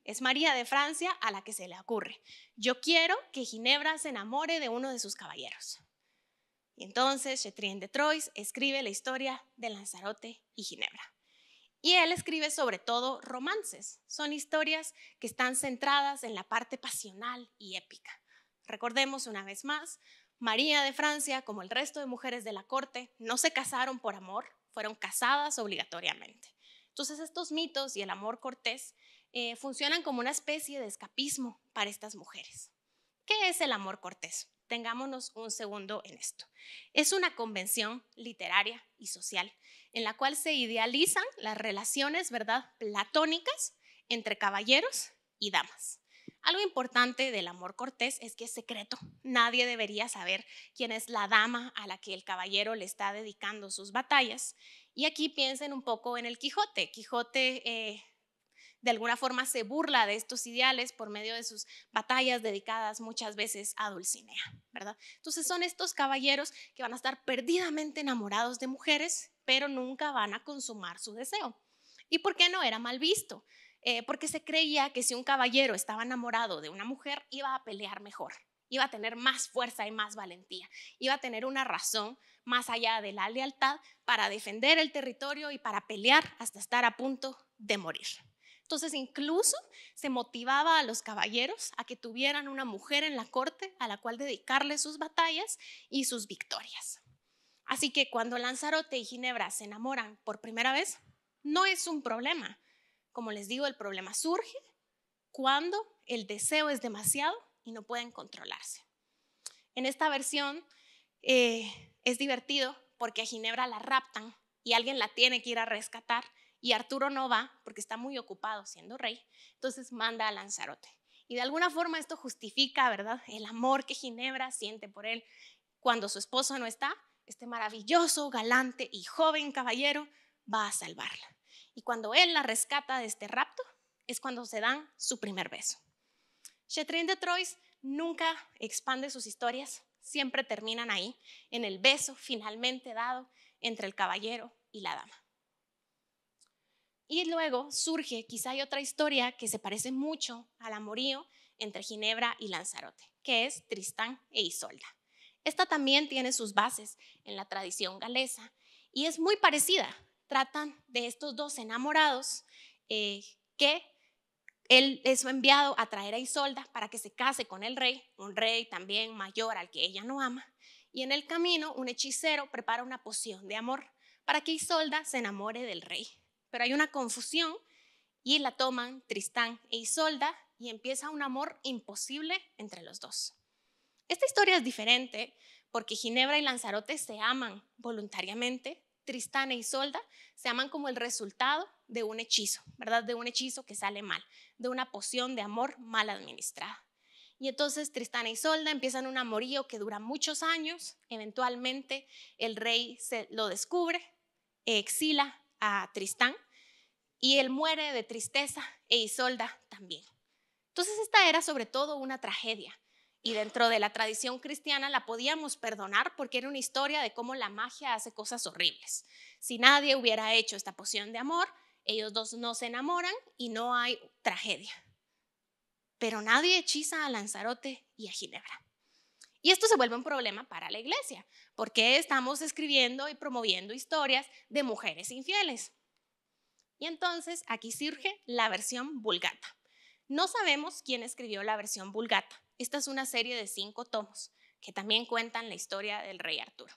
Es María de Francia a la que se le ocurre. Yo quiero que Ginebra se enamore de uno de sus caballeros. Y entonces Chetrien de Troyes escribe la historia de Lanzarote y Ginebra. Y él escribe sobre todo romances. Son historias que están centradas en la parte pasional y épica. Recordemos una vez más, María de Francia, como el resto de mujeres de la corte, no se casaron por amor, fueron casadas obligatoriamente. Entonces estos mitos y el amor cortés eh, funcionan como una especie de escapismo para estas mujeres. ¿Qué es el amor cortés? Tengámonos un segundo en esto. Es una convención literaria y social en la cual se idealizan las relaciones, ¿verdad?, platónicas entre caballeros y damas. Algo importante del amor cortés es que es secreto. Nadie debería saber quién es la dama a la que el caballero le está dedicando sus batallas. Y aquí piensen un poco en el Quijote. Quijote eh, de alguna forma se burla de estos ideales por medio de sus batallas dedicadas muchas veces a Dulcinea, ¿verdad? Entonces son estos caballeros que van a estar perdidamente enamorados de mujeres, pero nunca van a consumar su deseo. ¿Y por qué no era mal visto? Eh, porque se creía que si un caballero estaba enamorado de una mujer, iba a pelear mejor, iba a tener más fuerza y más valentía, iba a tener una razón más allá de la lealtad para defender el territorio y para pelear hasta estar a punto de morir. Entonces incluso se motivaba a los caballeros a que tuvieran una mujer en la corte a la cual dedicarle sus batallas y sus victorias. Así que cuando Lanzarote y Ginebra se enamoran por primera vez, no es un problema. Como les digo, el problema surge cuando el deseo es demasiado y no pueden controlarse. En esta versión eh, es divertido porque a Ginebra la raptan y alguien la tiene que ir a rescatar y Arturo no va porque está muy ocupado siendo rey, entonces manda a Lanzarote. Y de alguna forma esto justifica, ¿verdad?, el amor que Ginebra siente por él cuando su esposo no está. Este maravilloso, galante y joven caballero va a salvarla. Y cuando él la rescata de este rapto, es cuando se dan su primer beso. Chetrin de Troyes nunca expande sus historias, siempre terminan ahí, en el beso finalmente dado entre el caballero y la dama. Y luego surge, quizá hay otra historia que se parece mucho al amorío entre Ginebra y Lanzarote, que es Tristán e Isolda. Esta también tiene sus bases en la tradición galesa y es muy parecida. Tratan de estos dos enamorados eh, que él es enviado a traer a Isolda para que se case con el rey, un rey también mayor al que ella no ama. Y en el camino un hechicero prepara una poción de amor para que Isolda se enamore del rey pero hay una confusión y la toman Tristán e Isolda y empieza un amor imposible entre los dos. Esta historia es diferente porque Ginebra y Lanzarote se aman voluntariamente, Tristán e Isolda se aman como el resultado de un hechizo, ¿verdad? De un hechizo que sale mal, de una poción de amor mal administrada. Y entonces Tristán e Isolda empiezan un amorío que dura muchos años, eventualmente el rey se lo descubre, exila a Tristán y él muere de tristeza e Isolda también. Entonces esta era sobre todo una tragedia y dentro de la tradición cristiana la podíamos perdonar porque era una historia de cómo la magia hace cosas horribles. Si nadie hubiera hecho esta poción de amor, ellos dos no se enamoran y no hay tragedia. Pero nadie hechiza a Lanzarote y a Ginebra. Y esto se vuelve un problema para la iglesia, porque estamos escribiendo y promoviendo historias de mujeres infieles. Y entonces aquí surge la versión vulgata. No sabemos quién escribió la versión vulgata. Esta es una serie de cinco tomos que también cuentan la historia del rey Arturo.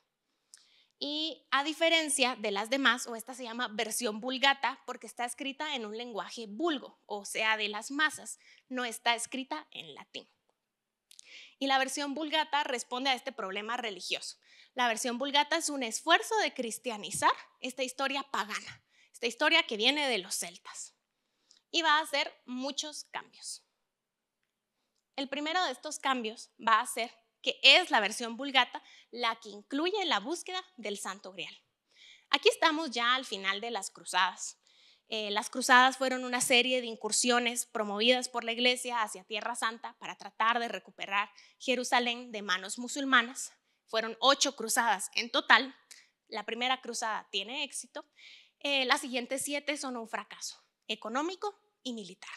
Y a diferencia de las demás, o esta se llama versión vulgata porque está escrita en un lenguaje vulgo, o sea, de las masas, no está escrita en latín. Y la versión vulgata responde a este problema religioso. La versión vulgata es un esfuerzo de cristianizar esta historia pagana, esta historia que viene de los celtas. Y va a hacer muchos cambios. El primero de estos cambios va a ser que es la versión vulgata la que incluye la búsqueda del Santo Grial. Aquí estamos ya al final de las cruzadas. Eh, las cruzadas fueron una serie de incursiones promovidas por la Iglesia hacia Tierra Santa para tratar de recuperar Jerusalén de manos musulmanas. Fueron ocho cruzadas en total. La primera cruzada tiene éxito. Eh, las siguientes siete son un fracaso económico y militar.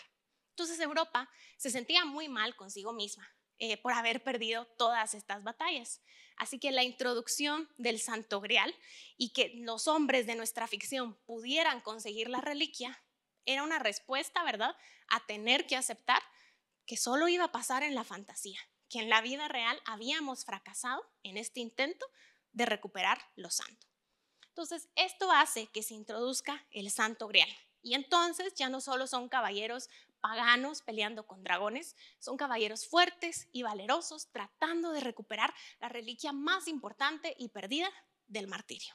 Entonces Europa se sentía muy mal consigo misma eh, por haber perdido todas estas batallas. Así que la introducción del Santo Grial y que los hombres de nuestra ficción pudieran conseguir la reliquia era una respuesta, ¿verdad?, a tener que aceptar que solo iba a pasar en la fantasía, que en la vida real habíamos fracasado en este intento de recuperar lo santo. Entonces, esto hace que se introduzca el Santo Grial. Y entonces ya no solo son caballeros paganos peleando con dragones, son caballeros fuertes y valerosos tratando de recuperar la reliquia más importante y perdida del martirio.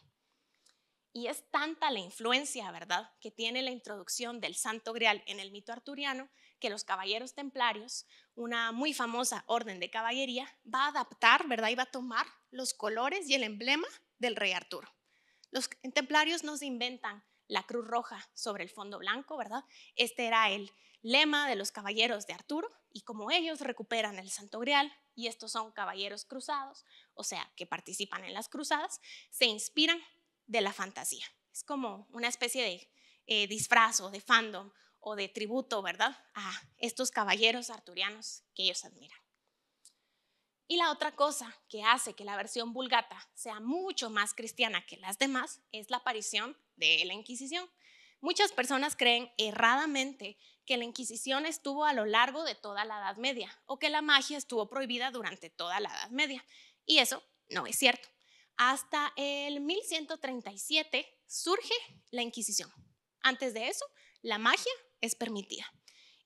Y es tanta la influencia, ¿verdad?, que tiene la introducción del Santo Grial en el mito arturiano, que los caballeros templarios, una muy famosa orden de caballería, va a adaptar, ¿verdad?, y va a tomar los colores y el emblema del rey Arturo. Los templarios no se inventan la cruz roja sobre el fondo blanco, ¿verdad? Este era el lema de los caballeros de Arturo, y como ellos recuperan el Santo Grial, y estos son caballeros cruzados, o sea, que participan en las cruzadas, se inspiran de la fantasía. Es como una especie de eh, disfraz o de fandom o de tributo, ¿verdad? A estos caballeros arturianos que ellos admiran. Y la otra cosa que hace que la versión vulgata sea mucho más cristiana que las demás es la aparición de la Inquisición. Muchas personas creen erradamente que la Inquisición estuvo a lo largo de toda la Edad Media o que la magia estuvo prohibida durante toda la Edad Media. Y eso no es cierto. Hasta el 1137 surge la Inquisición. Antes de eso, la magia es permitida.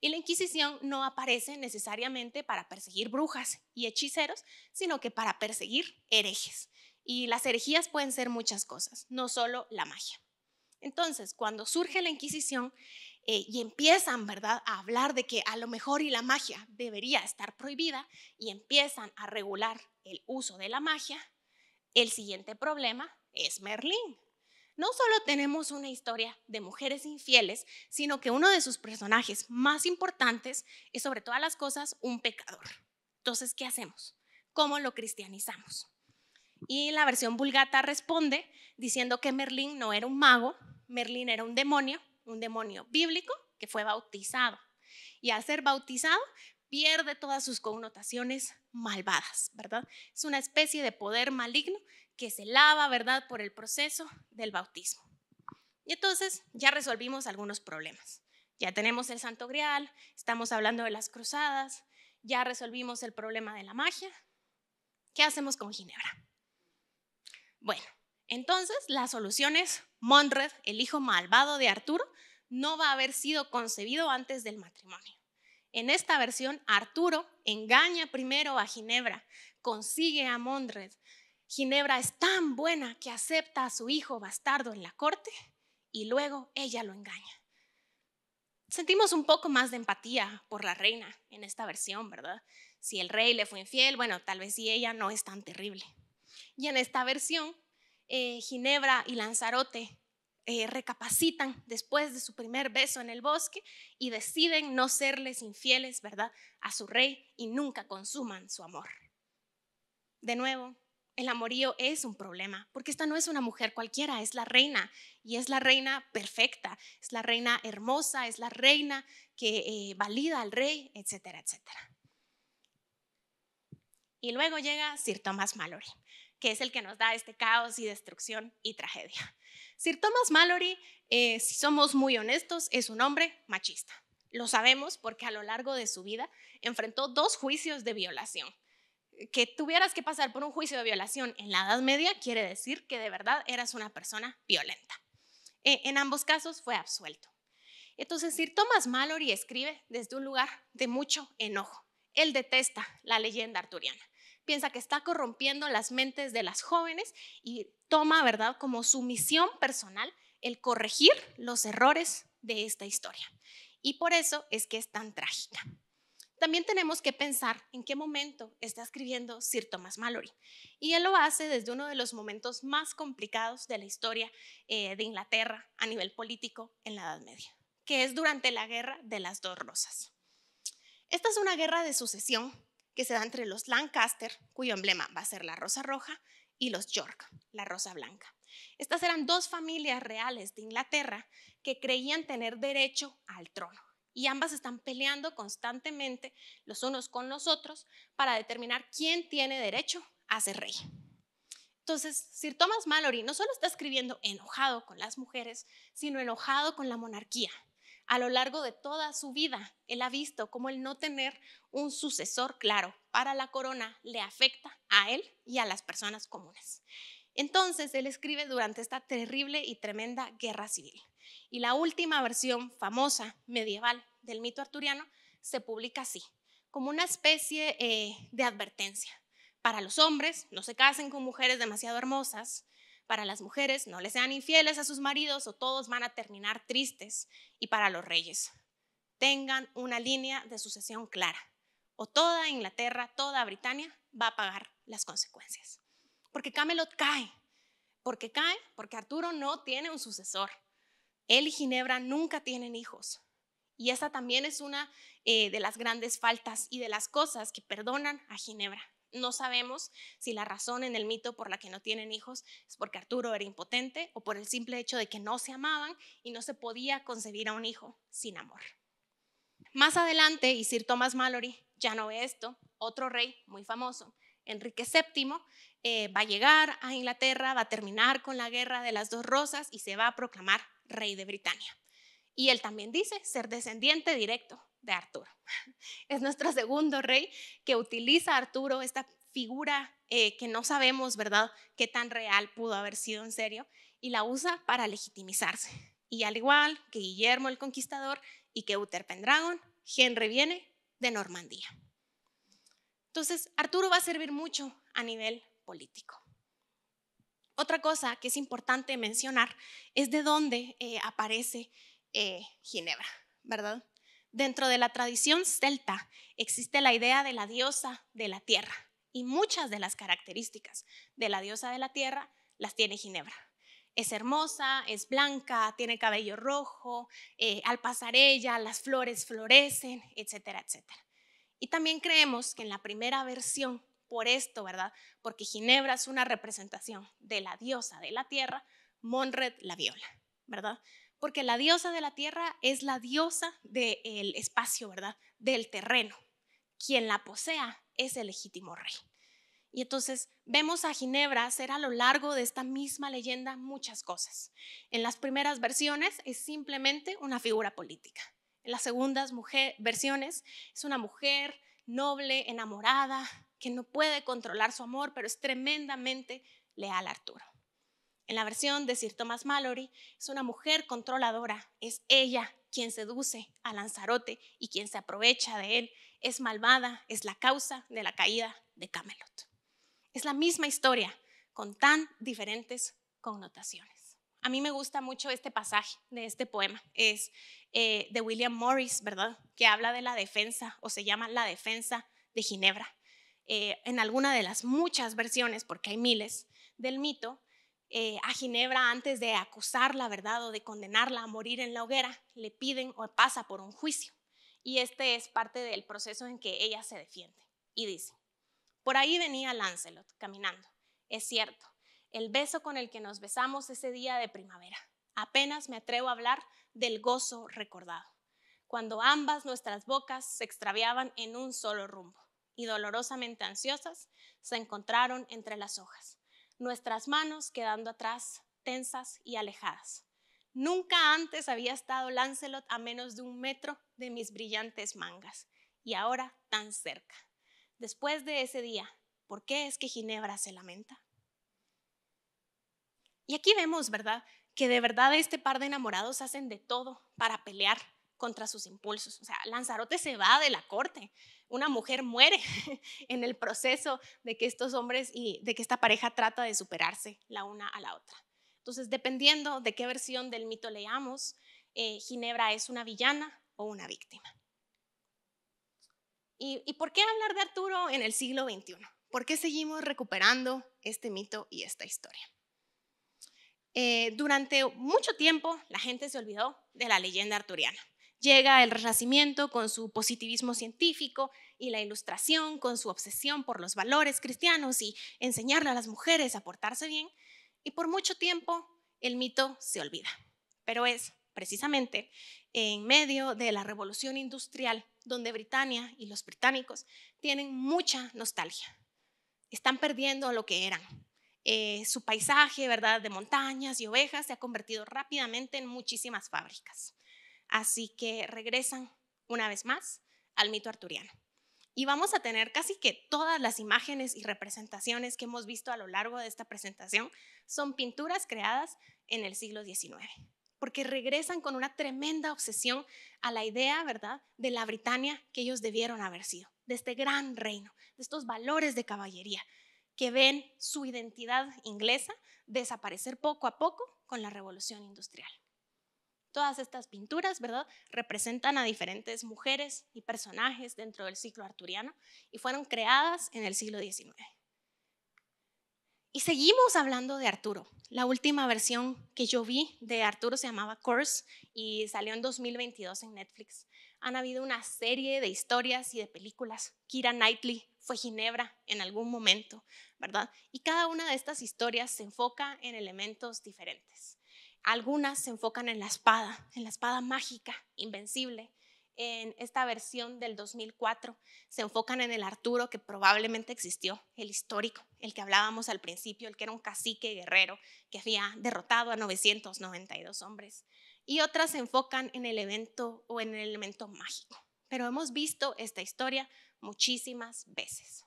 Y la Inquisición no aparece necesariamente para perseguir brujas y hechiceros, sino que para perseguir herejes. Y las herejías pueden ser muchas cosas, no solo la magia. Entonces, cuando surge la Inquisición eh, y empiezan, ¿verdad?, a hablar de que a lo mejor y la magia debería estar prohibida y empiezan a regular el uso de la magia, el siguiente problema es Merlín. No solo tenemos una historia de mujeres infieles, sino que uno de sus personajes más importantes es sobre todas las cosas un pecador. Entonces, ¿qué hacemos? ¿Cómo lo cristianizamos? Y la versión vulgata responde diciendo que Merlín no era un mago, Merlín era un demonio, un demonio bíblico que fue bautizado. Y al ser bautizado, pierde todas sus connotaciones malvadas, ¿verdad? Es una especie de poder maligno que se lava, ¿verdad?, por el proceso del bautismo. Y entonces ya resolvimos algunos problemas. Ya tenemos el Santo Grial, estamos hablando de las cruzadas, ya resolvimos el problema de la magia. ¿Qué hacemos con Ginebra? Bueno, entonces la solución es Monred, el hijo malvado de Arturo, no va a haber sido concebido antes del matrimonio. En esta versión, Arturo engaña primero a Ginebra, consigue a Monred. Ginebra es tan buena que acepta a su hijo bastardo en la corte y luego ella lo engaña. Sentimos un poco más de empatía por la reina en esta versión, ¿verdad? Si el rey le fue infiel, bueno, tal vez si ella no es tan terrible. Y en esta versión, eh, Ginebra y Lanzarote eh, recapacitan después de su primer beso en el bosque y deciden no serles infieles, ¿verdad?, a su rey y nunca consuman su amor. De nuevo, el amorío es un problema, porque esta no es una mujer cualquiera, es la reina, y es la reina perfecta, es la reina hermosa, es la reina que eh, valida al rey, etcétera, etcétera. Y luego llega Sir Thomas Mallory, que es el que nos da este caos y destrucción y tragedia. Sir Thomas Mallory, eh, si somos muy honestos, es un hombre machista. Lo sabemos porque a lo largo de su vida enfrentó dos juicios de violación. Que tuvieras que pasar por un juicio de violación en la Edad Media quiere decir que de verdad eras una persona violenta. Eh, en ambos casos fue absuelto. Entonces, Sir Thomas Mallory escribe desde un lugar de mucho enojo. Él detesta la leyenda arturiana piensa que está corrompiendo las mentes de las jóvenes y toma, ¿verdad?, como su misión personal el corregir los errores de esta historia. Y por eso es que es tan trágica. También tenemos que pensar en qué momento está escribiendo Sir Thomas Mallory. Y él lo hace desde uno de los momentos más complicados de la historia eh, de Inglaterra a nivel político en la Edad Media, que es durante la Guerra de las Dos Rosas. Esta es una guerra de sucesión que se da entre los Lancaster, cuyo emblema va a ser la rosa roja, y los York, la rosa blanca. Estas eran dos familias reales de Inglaterra que creían tener derecho al trono y ambas están peleando constantemente los unos con los otros para determinar quién tiene derecho a ser rey. Entonces, Sir Thomas Mallory no solo está escribiendo enojado con las mujeres, sino enojado con la monarquía, a lo largo de toda su vida, él ha visto cómo el no tener un sucesor claro para la corona le afecta a él y a las personas comunes. Entonces, él escribe durante esta terrible y tremenda guerra civil. Y la última versión famosa medieval del mito arturiano se publica así, como una especie eh, de advertencia. Para los hombres, no se casen con mujeres demasiado hermosas, para las mujeres, no les sean infieles a sus maridos o todos van a terminar tristes. Y para los reyes, tengan una línea de sucesión clara. O toda Inglaterra, toda Britania va a pagar las consecuencias. Porque Camelot cae. porque cae? Porque Arturo no tiene un sucesor. Él y Ginebra nunca tienen hijos. Y esa también es una eh, de las grandes faltas y de las cosas que perdonan a Ginebra. No sabemos si la razón en el mito por la que no tienen hijos es porque Arturo era impotente o por el simple hecho de que no se amaban y no se podía concebir a un hijo sin amor. Más adelante, y Sir Thomas Mallory ya no ve esto, otro rey muy famoso, Enrique VII, eh, va a llegar a Inglaterra, va a terminar con la guerra de las dos rosas y se va a proclamar rey de Britania. Y él también dice ser descendiente directo de Arturo. <laughs> Es nuestro segundo rey que utiliza a Arturo, esta figura eh, que no sabemos, ¿verdad?, qué tan real pudo haber sido en serio, y la usa para legitimizarse. Y al igual que Guillermo el Conquistador y que Uther Pendragon, Henry viene de Normandía. Entonces, Arturo va a servir mucho a nivel político. Otra cosa que es importante mencionar es de dónde eh, aparece eh, Ginebra, ¿verdad? Dentro de la tradición celta existe la idea de la diosa de la tierra y muchas de las características de la diosa de la tierra las tiene Ginebra. Es hermosa, es blanca, tiene cabello rojo, eh, al pasar ella las flores florecen, etcétera, etcétera. Y también creemos que en la primera versión, por esto, ¿verdad? Porque Ginebra es una representación de la diosa de la tierra, Monred la viola, ¿verdad? Porque la diosa de la tierra es la diosa del espacio, ¿verdad? Del terreno. Quien la posea es el legítimo rey. Y entonces vemos a Ginebra hacer a lo largo de esta misma leyenda muchas cosas. En las primeras versiones es simplemente una figura política. En las segundas versiones es una mujer noble, enamorada, que no puede controlar su amor, pero es tremendamente leal a Arturo. En la versión de Sir Thomas Mallory, es una mujer controladora, es ella quien seduce a Lanzarote y quien se aprovecha de él, es malvada, es la causa de la caída de Camelot. Es la misma historia, con tan diferentes connotaciones. A mí me gusta mucho este pasaje de este poema, es eh, de William Morris, ¿verdad? Que habla de la defensa, o se llama La defensa de Ginebra. Eh, en alguna de las muchas versiones, porque hay miles, del mito, eh, a Ginebra antes de acusarla, ¿verdad? O de condenarla a morir en la hoguera, le piden o pasa por un juicio. Y este es parte del proceso en que ella se defiende. Y dice, por ahí venía Lancelot caminando. Es cierto, el beso con el que nos besamos ese día de primavera. Apenas me atrevo a hablar del gozo recordado, cuando ambas nuestras bocas se extraviaban en un solo rumbo. y dolorosamente ansiosas, se encontraron entre las hojas, nuestras manos quedando atrás, tensas y alejadas. Nunca antes había estado Lancelot a menos de un metro de mis brillantes mangas, y ahora tan cerca. Después de ese día, ¿por qué es que Ginebra se lamenta? Y aquí vemos, ¿verdad? Que de verdad este par de enamorados hacen de todo para pelear contra sus impulsos. O sea, Lanzarote se va de la corte. Una mujer muere <laughs> en el proceso de que estos hombres y de que esta pareja trata de superarse la una a la otra. Entonces, dependiendo de qué versión del mito leamos, eh, Ginebra es una villana o una víctima. ¿Y, ¿Y por qué hablar de Arturo en el siglo XXI? ¿Por qué seguimos recuperando este mito y esta historia? Eh, durante mucho tiempo la gente se olvidó de la leyenda arturiana. Llega el Renacimiento con su positivismo científico y la Ilustración con su obsesión por los valores cristianos y enseñarle a las mujeres a portarse bien. Y por mucho tiempo el mito se olvida. Pero es precisamente en medio de la revolución industrial donde Britania y los británicos tienen mucha nostalgia. Están perdiendo lo que eran, eh, su paisaje, ¿verdad?, de montañas y ovejas se ha convertido rápidamente en muchísimas fábricas. Así que regresan una vez más al mito arturiano. Y vamos a tener casi que todas las imágenes y representaciones que hemos visto a lo largo de esta presentación son pinturas creadas en el siglo XIX, porque regresan con una tremenda obsesión a la idea, ¿verdad?, de la Britania que ellos debieron haber sido, de este gran reino, de estos valores de caballería, que ven su identidad inglesa desaparecer poco a poco con la revolución industrial. Todas estas pinturas, ¿verdad?, representan a diferentes mujeres y personajes dentro del ciclo arturiano y fueron creadas en el siglo XIX. Y seguimos hablando de Arturo. La última versión que yo vi de Arturo se llamaba Course y salió en 2022 en Netflix. Han habido una serie de historias y de películas. Kira Knightley fue Ginebra en algún momento, ¿verdad? Y cada una de estas historias se enfoca en elementos diferentes. Algunas se enfocan en la espada, en la espada mágica, invencible. En esta versión del 2004 se enfocan en el Arturo que probablemente existió, el histórico, el que hablábamos al principio, el que era un cacique guerrero que había derrotado a 992 hombres. Y otras se enfocan en el evento o en el elemento mágico. Pero hemos visto esta historia muchísimas veces.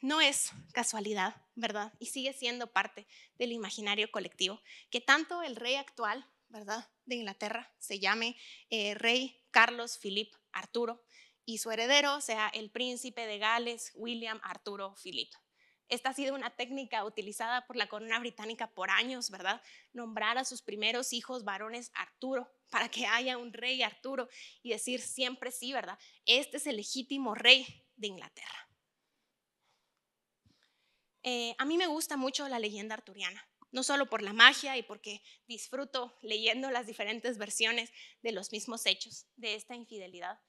No es casualidad, ¿verdad? Y sigue siendo parte del imaginario colectivo que tanto el rey actual, ¿verdad? De Inglaterra se llame eh, rey Carlos Philip Arturo y su heredero sea el príncipe de Gales William Arturo Philip. Esta ha sido una técnica utilizada por la corona británica por años, ¿verdad? Nombrar a sus primeros hijos varones Arturo para que haya un rey Arturo y decir siempre sí, ¿verdad? Este es el legítimo rey de Inglaterra. Eh, a mí me gusta mucho la leyenda arturiana, no solo por la magia y porque disfruto leyendo las diferentes versiones de los mismos hechos de esta infidelidad,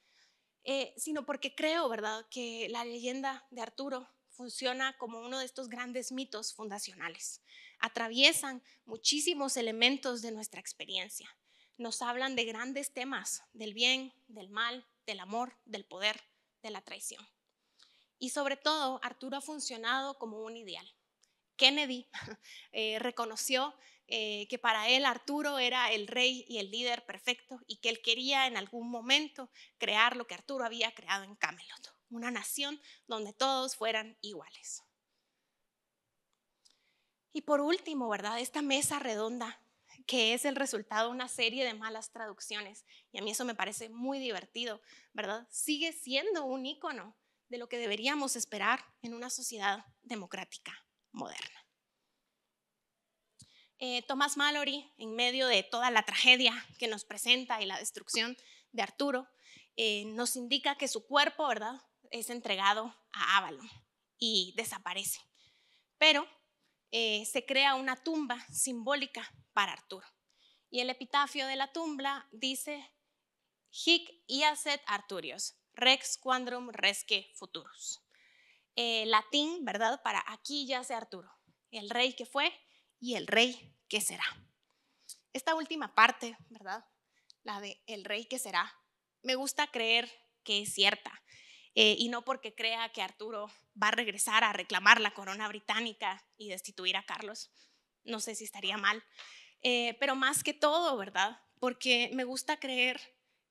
eh, sino porque creo, ¿verdad?, que la leyenda de Arturo funciona como uno de estos grandes mitos fundacionales. Atraviesan muchísimos elementos de nuestra experiencia nos hablan de grandes temas, del bien, del mal, del amor, del poder, de la traición. Y sobre todo, Arturo ha funcionado como un ideal. Kennedy <laughs> eh, reconoció eh, que para él Arturo era el rey y el líder perfecto y que él quería en algún momento crear lo que Arturo había creado en Camelot, una nación donde todos fueran iguales. Y por último, ¿verdad? Esta mesa redonda que es el resultado de una serie de malas traducciones. Y a mí eso me parece muy divertido, ¿verdad? Sigue siendo un icono de lo que deberíamos esperar en una sociedad democrática moderna. Eh, Thomas Mallory, en medio de toda la tragedia que nos presenta y la destrucción de Arturo, eh, nos indica que su cuerpo, ¿verdad?, es entregado a Avalon y desaparece. Pero eh, se crea una tumba simbólica para Arturo. Y el epitafio de la tumba dice, Hic iacet Arturios, rex quandrum resque futurus. Eh, latín, ¿verdad? Para aquí yace Arturo, el rey que fue y el rey que será. Esta última parte, ¿verdad? La de el rey que será, me gusta creer que es cierta. eh, y no porque crea que Arturo va a regresar a reclamar la corona británica y destituir a Carlos. No sé si estaría mal, eh, pero más que todo, ¿verdad? Porque me gusta creer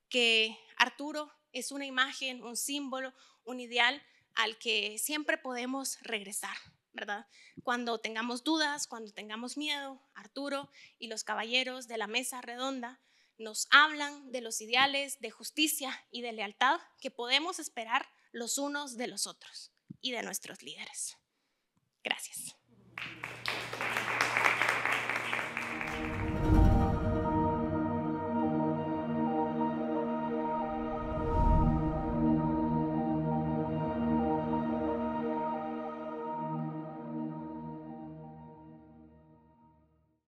que Arturo es una imagen, un símbolo, un ideal al que siempre podemos regresar, ¿verdad? Cuando tengamos dudas, cuando tengamos miedo, Arturo y los caballeros de la mesa redonda nos hablan de los ideales de justicia y de lealtad que podemos esperar los unos de los otros y de nuestros líderes. Gracias.